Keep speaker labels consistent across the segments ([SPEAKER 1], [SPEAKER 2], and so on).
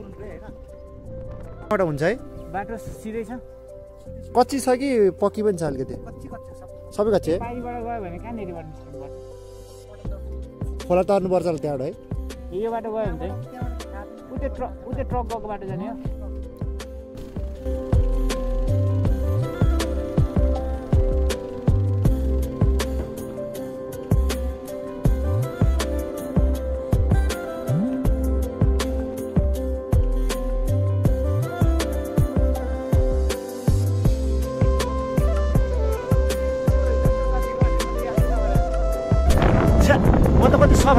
[SPEAKER 1] होइन हुन्छ है?
[SPEAKER 2] बाटो सिधै छ।
[SPEAKER 1] कच्ची छ कि पक्की पनि छ अलिकति?
[SPEAKER 2] सब
[SPEAKER 1] कच्ची है? खोला तर्नुपर्छ होला त्यहाँबाट है।
[SPEAKER 2] यो बाटो गयो भने चाहिँ उतै ट्रक उतै ट्रक गएको बाटो जाने हो।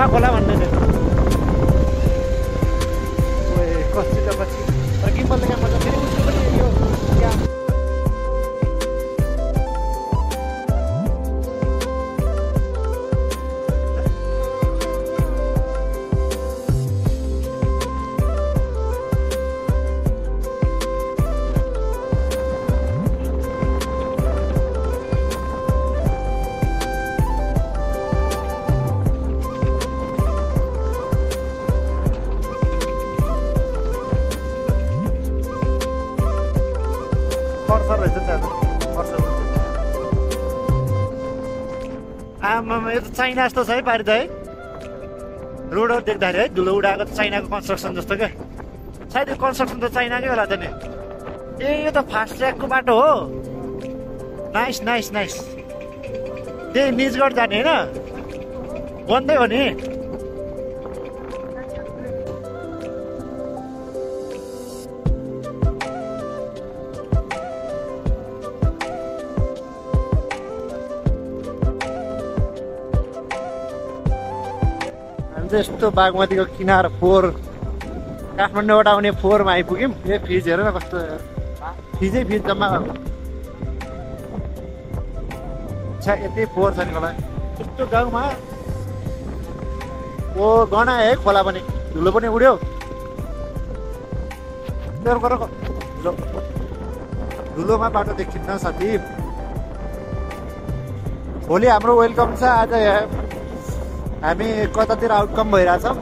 [SPEAKER 1] त कति चाइना जस्तो छ है पारि त है। रोडहरू देख्दाखेरि है धुलो उडाएको चाइनाको कन्स्ट्रक्सन जस्तो क्या सायद यो कन्स्ट्रक्सन त चाइनाकै होला त नि? ए यो त फास्ट ट्र्याकको बाटो हो। नाइस नाइस नाइस त्यही निजगढ जाने होइन। बन्दै हो नि। यस्तो बागमतीको किनार फोहोर काठमाडौँबाट आउने फोहोरमा आइपुग्यौँ। ए फ्रिज हेर न कस्तो फ्रिजै फ्रिज जम्मा छ्या यति फोहोर छ नि खोला। यस्तो गाउँमा ओ गना है खोला पनि। धुलो पनि उड्यो। धुलोमा बाटो देखिन्न साथी भोलि हाम्रो वेलकम छ। आज हामी कतातिर आउटकम भइरहेछौँ।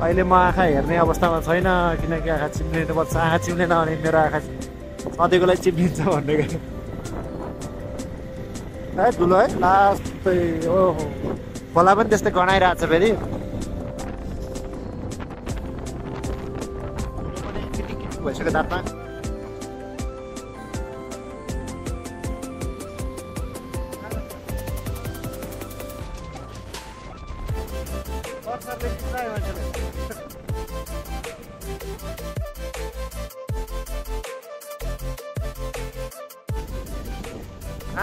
[SPEAKER 1] अहिले म आँखा हेर्ने अवस्थामा छैन किनकि आँखा चिम्लिनु पर्छ आँखा चिम्लेन भने मेरो आँखा सधैँको लागि चिम्लिन्छ भन्ने गरी। है ठुलो है लास्ट ओहो। खोला पनि त्यस्तै गनाइरहेको छ फेरि भइसक्यो दाँतमा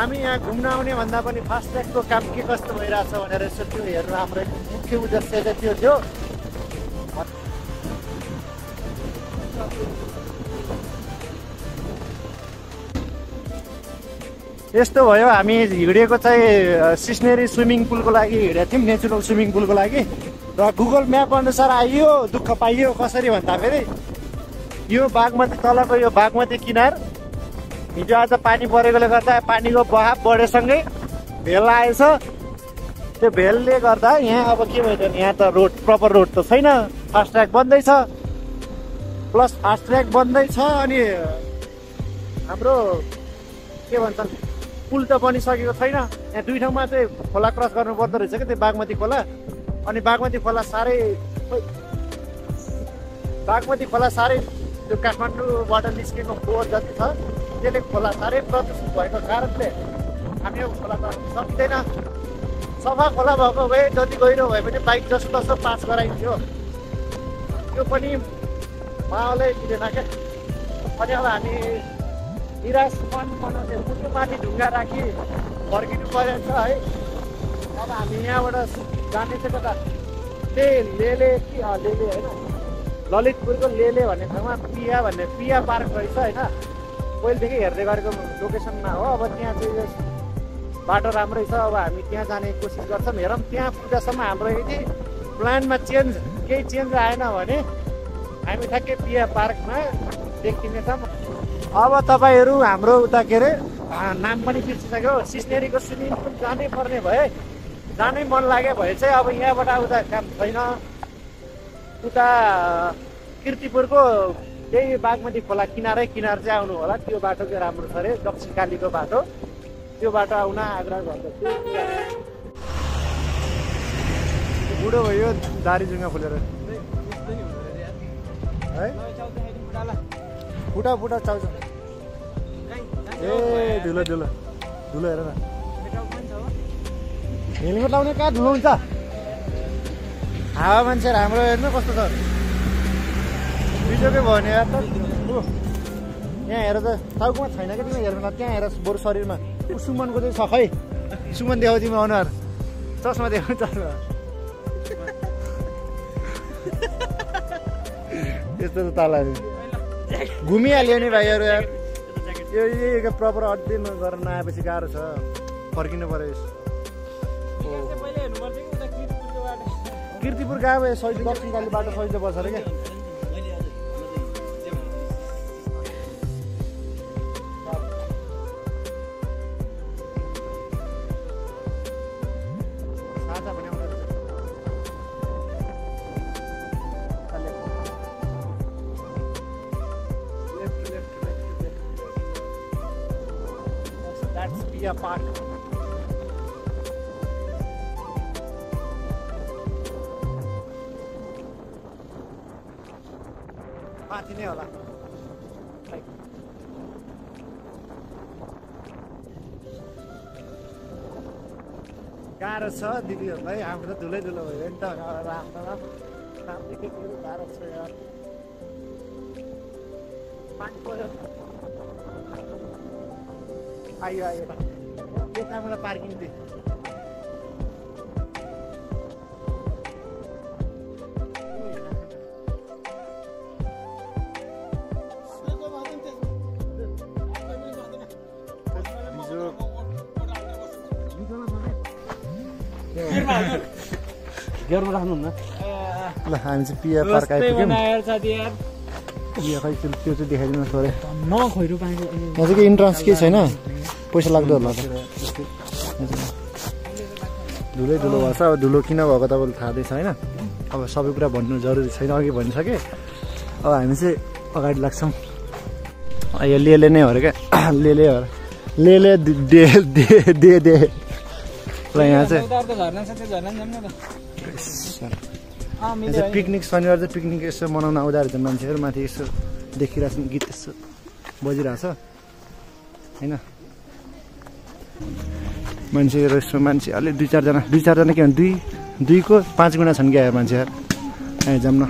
[SPEAKER 1] हामी यहाँ घुम्न आउने भन्दा पनि फास्ट्यागको काम के कस्तो भइरहेछ भनेर यसो त्यो हेर्नु हाम्रो मुख्य उद्देश्य चाहिँ त्यो थियो। यस्तो भयो हामी हिँडेको चाहिँ सिस्नेरी स्विमिङ पुलको लागि हिँडेको थियौँ नेचुरल स्विमिङ पुलको लागि। र गुगल म्याप अनुसार आइयो दुःख पाइयो कसरी भन्दाखेरि यो बागमती तलको यो बागमती किनार हिजो आज पानी परेकोले गर्दा पानीको बहाव बढेसँगै भेल आएछ त्यो भेलले गर्दा यहाँ अब के भयो यहाँ त रोड प्रपर रोड त छैन। फास्ट ट्र्याक बन्दै छ प्लस फास्ट ट्र्याक बन्दै छ अनि हाम्रो के भन्छन् पुल त बनिसकेको छैन। यहाँ दुई ठाउँमा चाहिँ खोला क्रस गर्नु पर्दो रहेछ क्या त्यो बागमती खोला। अनि बागमती खोला साह्रै बागमती खोला साह्रै त्यो काठमाडौँबाट निस्केको फोहोर जति छ त्यसले खोला साह्रै प्रदूषित भएको कारणले हामी खोला त सक्दैन सफा खोला भएको भए जति गहिरो भए पनि बाइक जसो तसो पास गराइन्थ्यो त्यो पनि माहौलै मिलेन क्या अनि अब हामी निराश मन बनाउँदै मुटु माथि ढुङ्गा राखी फर्किनु परेछ है अब हामी यहाँबाट जाने चाहिँ कता ले लेले कि लेले होइन ललितपुरको लेले भन्ने ठाउँमा पिया भन्ने पिया पार्क रहेछ होइन पहिलेदेखि हेर्दै गरेको लोकेसनमा हो। अब त्यहाँ चाहिँ बाटो राम्रै छ। अब हामी त्यहाँ जाने कोसिस गर्छौँ। हेरौँ त्यहाँ पुग्दासम्म हाम्रो यदि प्लानमा चेन्ज केही चेन्ज आएन भने हामी ठ्याक्कै पिया पार्कमा देखिनेछौँ। अब तपाईँहरू हाम्रो उता के अरे नाम पनि बिर्सिसक्यो। सिस्नेरीको स्विमिङ पुल जानै पर्ने भए जानै मन लाग्यो भए चाहिँ अब यहाँबाट उता काम छैन। उता किर्तिपुरको त्यही बागमती खोला किनारै किनार चाहिँ आउनु होला। त्यो बाटो चाहिँ राम्रो छ अरे दक्षिण कालीको बाटो। त्यो बाटो आउन आग्रह गर्दछु। बुढो भयो दारी जुङ्गा फुलेर। है? फुटा फुटा चाउचाउ ए धुलो धुलो धुलो हेर न। हेलमेट लाउने कहाँ धुलो हुन्छ? हावा मान्छेहरू हाम्रो हेर्नु कस्तो छ? बिजोकै भयो भने त। यहाँ हेर त टाउकोमा छैन क्या तिमी हेर्नु? त्यहाँ हेर बरु शरीरमा। सुमनको चाहिँ छ खै सुमन देखाउ तिमी अनुहार। चस्मा देखाउ चस्मा। त्यस्तो त तल घुमिहाल्यो नि भाइहरू यार। यो यो प्रपर अध्ययन गरेर नआएपछि गाह्रो छ। फर्किनु पऱ्यो यस। किर्तिपुर गयो भए सहित दक्षिण काली बाटो सहित बस्छ अरे क्या? Pia Park. माथि नै होला। गाह्रो छ दिदीहरूलाई हाम्रो त धुलै धुलो भयो नि त गाह्रो छ यार आयो आयो यताबाट पार्किङ दिए
[SPEAKER 2] गेरमा राख्नुहुन्न?
[SPEAKER 1] ल हामी चाहिँ पिया पार्क आइपुग्यौँ। पिया खै त्यो त्यो चाहिँ देखाइदिनु थोरै।
[SPEAKER 2] नखोइरो पानी
[SPEAKER 1] के इन्ट्रान्स केही छैन? पैसा लाग्दो होला त। धुलै धुलो भएको छ। अब धुलो किन भएको तपाईँलाई थाहा छ होइन? अब सबै कुरा भन्नु जरुरी छैन अघि भनिसकेँ। अब हामी चाहिँ अगाडि लाग्छौँ। यो लेले नै हो अरे क्या? लेले हो लेले दे दे दे दे ल यहाँ चाहिँ।
[SPEAKER 2] छ।
[SPEAKER 1] पिकनिक शनिबार चाहिँ पिकनिक यसो मनाउन आउँदा रहेछ मान्छेहरू माथि यसो देखिरहेको छ गीत यसो बजिरहेछ। होइन? मान्छेहरू यसो मान्छे अलि दुई चारजना दुई चारजना के भने दुई दुईको पाँच गुणा छन् क्या मान्छेहरू यहाँ जाऊँ न।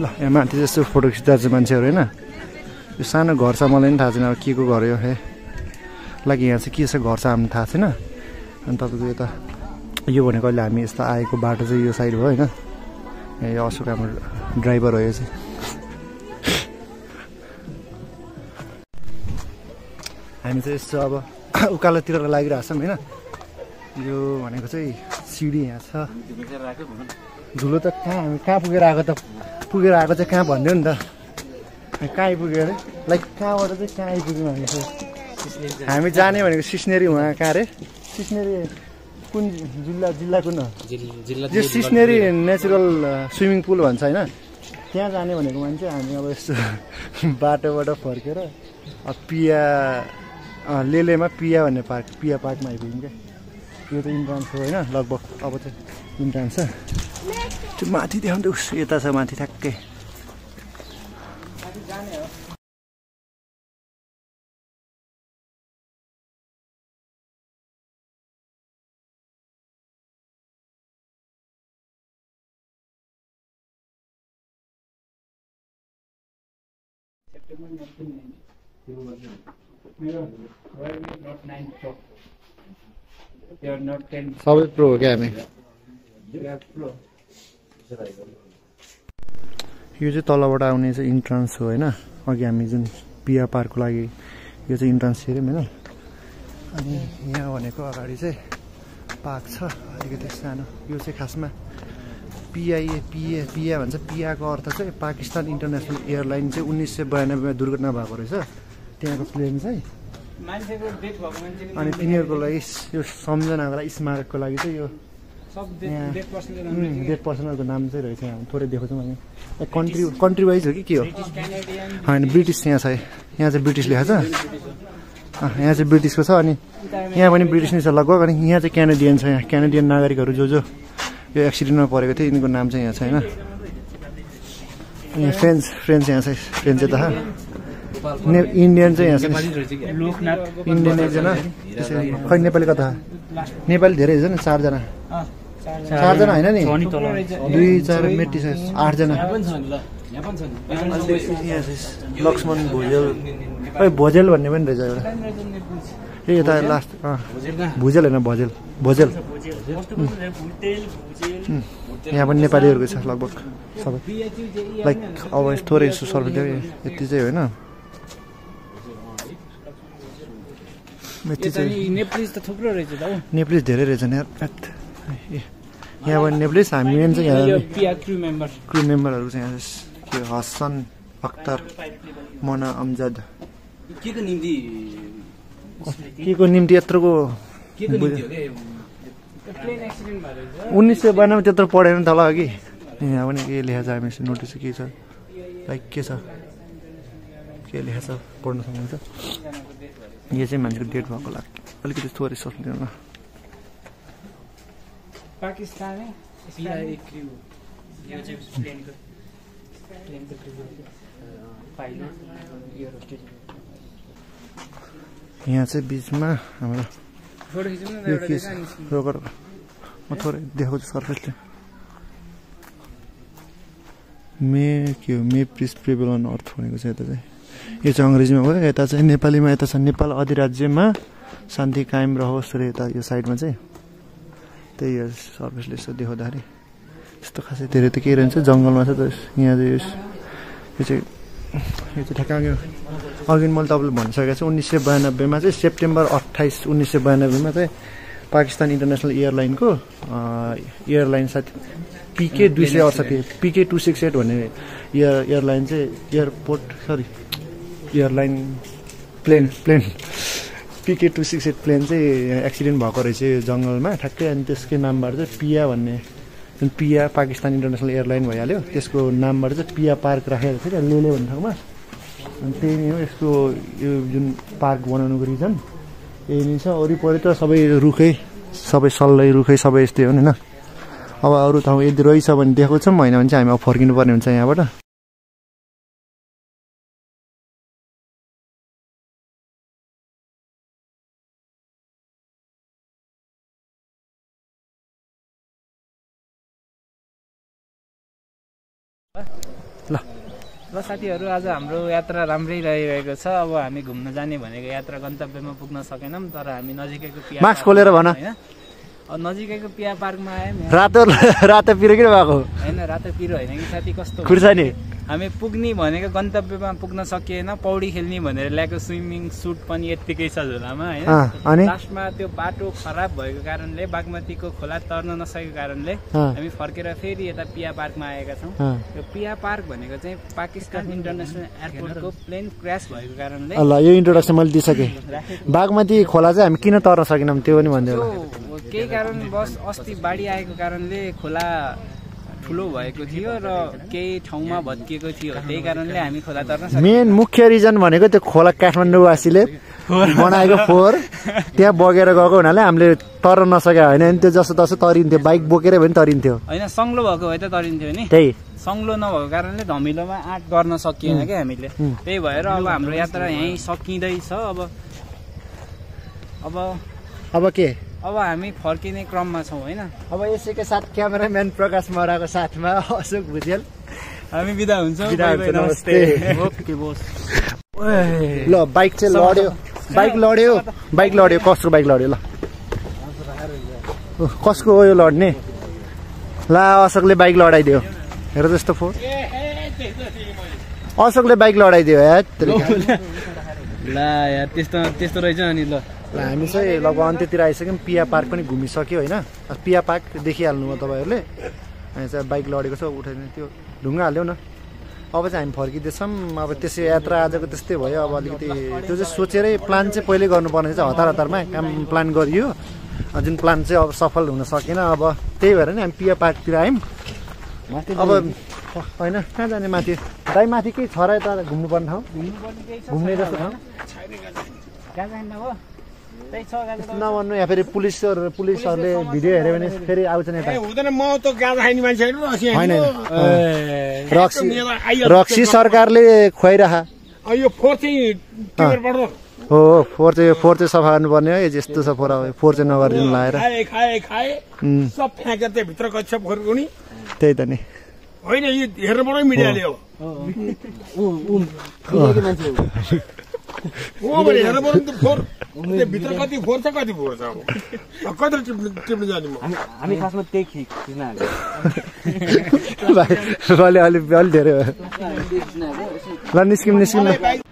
[SPEAKER 1] ल यहाँ माथि यस्तो फोटो खिच्दा मान्छेहरू होइन। यो सानो घर छ मलाई पनि थाहा छैन अब के को घर हो हे। लागि यहाँ चाहिँ के छ घर छ हामीलाई थाहा छैन। अनि तपाईँको यता यो भनेको अहिले हामी यस्तो आएको बाटो चाहिँ यो साइड हो होइन। ए अशोक हाम्रो ड्राइभर हो यो चाहिँ। हामी चाहिँ यसो अब उकालोतिर लागिरहेको छौँ होइन? यो भनेको चाहिँ सिडी यहाँ छ। धुलो त कहाँ हामी कहाँ पुगेर आएको त? पुगेर आएको चाहिँ कहाँ भनिदियो नि त? कहाँ आइपुग्यो अरे? लाइक कहाँबाट चाहिँ कहाँ आइपुग्यौँ चाहिँ हामी जाने भनेको सिस्नेरी उहाँ कहाँ अरे? सिस्नेरी कुन जिल्ला जिल्ला कुन हो? यो सिस्नेरी नेचुरल स्विमिङ पुल भन्छ होइन? त्यहाँ जाने भनेको मान्छे हामी अब यस्तो बाटोबाट फर्केर पिया लेलेमा पिया भन्ने पार्क, पिया पार्कमा आइपुग्यौँ क्या? यो त इन्ट्रान्स हो लगभग अब चाहिँ इन्ट्रान्स छ। त्यो त उस, यता छ माथि सबै प्रो हो क्या हामी यो चाहिँ तलबाट आउने चाहिँ इन्ट्रान्स हो होइन? अघि हामी जुन पिया पार्कको लागि यो चाहिँ इन्ट्रान्स हेऱ्यौँ होइन? अनि यहाँ भनेको अगाडि चाहिँ पार्क छ अलिकति सानो। यो चाहिँ खासमा पिआइए पिए पिया भन्छ। पियाको अर्थ चाहिँ पाकिस्तान इन्टरनेसनल एयरलाइन चाहिँ उन्नाइस सय बयानब्बेमा दुर्घटना भएको रहेछ। त्यहाँको प्लेन चाहिँ। अनि तिनीहरूको लागि यो सम्झनाको लागि स्मारकको लागि चाहिँ यो डेड पर्सनहरूको नाम चाहिँ रहेछ यहाँ। थोरै देखाउँछौँ हामी कन्ट्री कन्ट्री वाइज हो कि के हो? होइन ब्रिटिस यहाँ छ। है यहाँ चाहिँ ब्रिटिस लेखेको छ। यहाँ चाहिँ ब्रिटिसको छ। अनि यहाँ पनि ब्रिटिस नै छ लगभग। अनि यहाँ चाहिँ क्यानेडियन छ यहाँ। क्यानेडियन नागरिकहरू जो जो यो एक्सिडेन्टमा परेको थियो यिनीहरूको नाम चाहिँ यहाँ छ होइन अनि फ्रेन्च फ्रेन्च यहाँ छ। फ्रेन्च यता इन्डियन चाहिँ यहाँ इन्डियन एकजना। त्यसरी खै नेपाली। कता नेपाली धेरै छ नि चारजना।
[SPEAKER 2] अँ, चारजना।
[SPEAKER 1] होइन नि। दुई चार मेटी छ आठजना। लक्ष्मण भुजेल। खै भोजेल भन्ने पनि रहेछ एउटा। ए यता लास्ट अँ। भुजेल होइन भोजेल। भोजेल। यहाँ पनि नेपालीहरूको छ लगभग सबै। लाइक अब थोरै यसो सर्फ यति चाहिँ होइन। चाहिँ।
[SPEAKER 2] नेप्लिज त थुप्रो रहेछ त
[SPEAKER 1] धेरै रहेछ नि यहाँ पनि नेप्लिस हामी मेन चाहिँ यहाँ
[SPEAKER 2] क्रु मेम्बर
[SPEAKER 1] क्रु मेम्बरहरू चाहिँ यहाँ के हसन अख्तर मना अमजद
[SPEAKER 2] के को निम्ति?
[SPEAKER 1] के को निम्ति यत्रोको उन्नाइस सय बयानब्बे त्यत्रो पढेन तल अघि यहाँ पनि के लेखा छ हामी नोटिस के छ? लाइक के छ? के लेखा छ? पढ्न सक्नुहुन्छ? यो चाहिँ मान्छेको डेट भएको लाग्छ अलिकति थोरै सोच्नु न।
[SPEAKER 2] पाकिस्तानी? पिया क्रु यो चाहिँ प्लेनको प्लेनको क्रु पाइलट एयरोस्टेट
[SPEAKER 1] यहाँ चाहिँ बिचमा हाम्रो रोकर म थोरै देखाउँछु सर्फेसले मे के हो? मे प्रिस प्रिभेल अन अर्थ भनेको छ यता चाहिँ। यो चाहिँ अङ्ग्रेजीमा भयो यता चाहिँ नेपालीमा यता छ नेपाल अधिराज्यमा शान्ति कायम रहोस् रे यता यो साइडमा चाहिँ त्यही हो सर्फेसले यसो देखाउँदाखेरि। त्यस्तो खासै धेरै त केही रहन्छ जङ्गलमा छ त यहाँ चाहिँ यो चाहिँ यो चाहिँ ठ्याक्क अघि मैले तपाईँलाई भनिसकेको छु उन्नाइस सय बयानब्बेमा चाहिँ सेप्टेम्बर अट्ठाइस उन्नाइस सय बयानब्बेमा चाहिँ पाकिस्तान इन्टरनेसनल एयरलाइनको एयरलाइन साथी पिके दुई सय अडसठी पिके टू सिक्स एट भन्ने एयर एयरलाइन चाहिँ airport sorry airline plane plane PK two six eight plane चाहिँ एक्सिडेन्ट भएको रहेछ यो जङ्गलमा। ठ्याक्कै अनि त्यसकै नामबाट चाहिँ पिया भन्ने। जुन पिया पाकिस्तान इन्टरनेसनल एयरलाइन भइहाल्यो त्यसको नामबाट चाहिँ पिया पार्क राखेको थियो क्या लेले भन्ने ठाउँमा। अनि त्यही नै हो यसको यो जुन पार्क बनाउनुको रिजन यही नै छ। वरिपरि त सबै रुखै सबै सल्लै रुखै सबै यस्तै हो नि होइन अब अरू ठाउँ यदि रहेछ भने दिएको छौँ होइन भने चाहिँ हामी अब फर्किनु पर्ने हुन्छ यहाँबाट।
[SPEAKER 2] साथीहरू आज हाम्रो यात्रा राम्रै रहिरहेको छ। अब हामी घुम्न जाने भनेको यात्रा गन्तव्यमा पुग्न सकेनौँ तर हामी नजिकैको पिया
[SPEAKER 1] मास्क खोलेर भन।
[SPEAKER 2] होइन? नजिकैको पिया पार्कमा आयौँ।
[SPEAKER 1] रातो रातो पिरो किन भएको?
[SPEAKER 2] होइन रातो पिरो होइन कि साथी कस्तो
[SPEAKER 1] खुर्सानी।
[SPEAKER 2] हामी पुग्ने भनेको गन्तव्यमा पुग्न सकिएन पौडी खेल्ने भनेर ल्याएको स्विमिङ सुट पनि यत्तिकै छ झोलामा होइन? लास्टमा त्यो बाटो खराब भएको कारणले बागमतीको खोला तर्न नसकेको कारणले। हामी फर्केर फेरि यता पिया पार्कमा आएका छौँ। यो पिया पार्क भनेको चाहिँ पाकिस्तान इन्टरनेसनल एयरपोर्टको प्लेन क्रास भएको कारणले
[SPEAKER 1] ल यो इन्ट्रोडक्सन मैले दिइसकेँ। बागमती खोला चाहिँ हामी किन तर्न सकेनौँ त्यो पनि
[SPEAKER 2] त्यो केही कारण बस अस्ति बाढी आएको कारणले खोला ठुलो भएको थियो र केही ठाउँमा भत्किएको थियो। त्यही कारणले हामी खोला तर्न सकेनौँ
[SPEAKER 1] मेन मुख्य रिजन भनेको त्यो खोला काठमाडौँवासीले बनाएको फोहोर। त्यहाँ बगेर गएको हुनाले हामीले तर्न नसके होइन। भने त्यो जसो तसो तरिन्थ्यो। बाइक बोकेरै पनि तरिन्थ्यो।
[SPEAKER 2] होइन सङ्लो भएको भए त तरिन्थ्यो नि।
[SPEAKER 1] त्यही।
[SPEAKER 2] सङ्लो नभएको कारणले धमिलोमा आँट गर्न सकिएन क्या हामीले. त्यही भएर अब हाम्रो यात्रा यहीँ सकिँदैछ। अब अब
[SPEAKER 1] अब के?
[SPEAKER 2] अब हामी फर्किने क्रममा छौँ होइन?
[SPEAKER 1] अब यसैको साथ क्यामेराम्यान प्रकाश मराको साथमा अशोक भुजेल।
[SPEAKER 2] हामी बिदा हुन्छौँ।
[SPEAKER 1] नमस्ते।
[SPEAKER 2] Okay boss?
[SPEAKER 1] ल बाइक चाहिँ लड्यो। बाइक लड्यो। बाइक लड्यो। कसको बाइक लड्यो? ल। कसको हो यो लड्ने? ला अशोकले बाइक लडाइदियो। हेर त्यस्तो फोहोर अशोकले बाइक लडाइदियो
[SPEAKER 2] ला यार त्यस्तो त्यस्तो रहेछ अनि ल।
[SPEAKER 1] ल हामी चाहिँ लगभग अन्त्यतिर आइसक्यौँ। पिया पार्क पनि घुमिसक्यो होइन? पिया पार्क देखिहाल्नु भयो तपाईँहरूले। अनि चाहिँ बाइक लडेको छ उठाइदिनु त्यो ढुङ्गा हाल्यो न। अब चाहिँ हामी फर्किँदैछौँ। अब त्यसै यात्रा आजको त्यस्तै भयो। अब अलिकति त्यो चाहिँ सोचेरै प्लान चाहिँ पहिले गर्नुपर्ने चाहिँ हतार हतारमा। काम प्लान गरियो। जुन प्लान चाहिँ अब सफल हुन सकेन अब त्यही भएर नि हामी पिया पार्कतिर आयौँ। अब होइन कहाँ जाने माथि? दाइ माथि केही छ र यता घुम्नुपर्ने ठाउँ? घुम्ने जस्तो ठाउँ? नभन्नु यहाँ फेरि पुलिसहरू पुलिसहरूले भिडियो हेऱ्यो भने फेरि आउँछन् यता
[SPEAKER 3] हुँदैन म त गाजा खाने मान्छे होइन रक्सी
[SPEAKER 1] रक्सी सरकारले खुवाइरह
[SPEAKER 3] यो फोहोर चाहिँ
[SPEAKER 1] हो फोहोर चाहिँ फोहोर चाहिँ सफा गर्नुपर्ने है यस्तो छ फोहोर फोहोर चाहिँ नगरिदिनु लगाएर
[SPEAKER 3] सब फ्याँकेर त्यहाँ भित्र कच्छ फोहोर कुनी
[SPEAKER 1] त्यही त नि
[SPEAKER 3] होइन यो हेर्नु पर्यो मिडियाले हो हो भने त फोहोर भित्र कति फोहोर छ कति फोहोर छ अब कति टिप्नु टिप्नु जाने म
[SPEAKER 2] हामी खासमा त्यही खि खिच्न
[SPEAKER 1] अलि अलि अलि धेरै ल निस्किम निस्किम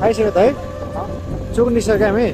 [SPEAKER 1] न आइसक्यो त है। चुक निस्क्यो क्या हामी?